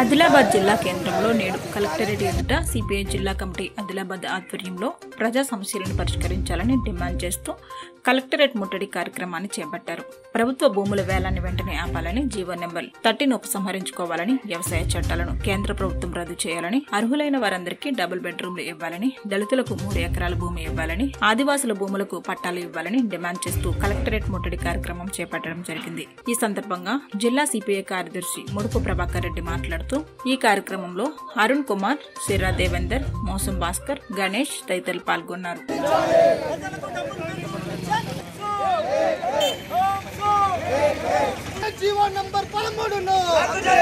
ఆదిలాబాద్ జిల్లా కేంద్రంలో నేడు కలెక్టరేట్ ఎదుట సిపిఐ జిల్లా కమిటీ ఆదిలాబాద్ ఆధ్వర్యంలో ప్రజా సమస్యలను పరిష్కరించాలని డిమాండ్ చేస్తూ కలెక్టరేట్ ముట్టడి కార్యక్రమాన్ని చేపట్టారు. ప్రభుత్వ భూముల వేలాన్ని వెంటనే ఆపాలని జీవో నెంబర్ థర్టీన్ ఉపసంహరించుకోవాలని వ్యవసాయ చట్టాలను కేంద్ర ప్రభుత్వం రద్దు చేయాలని అర్హులైన వారందరికీ డబుల్ బెడ్రూమ్లు ఇవ్వాలని దళితులకు మూడు ఎకరాల భూమి ఇవ్వాలని ఆదివాసుల భూములకు పట్టాలు ఇవ్వాలని డిమాండ్ చేస్తూ కలెక్టరేట్ ముట్టడి కార్యక్రమం చేపట్టడం జరిగింది. ఈ సందర్భంగా జిల్లా సిపిఐ కార్యదర్శి ముడుపు ప్రభాకర్ రెడ్డి మాట్లాడుతూ ఈ కార్యక్రమంలో అరుణ్ కుమార్ సిరా దేవేందర్ మోసం భాస్కర్ గణేష్ తదితరులు పాల్గొన్నారు. ¡Vamos, no, no!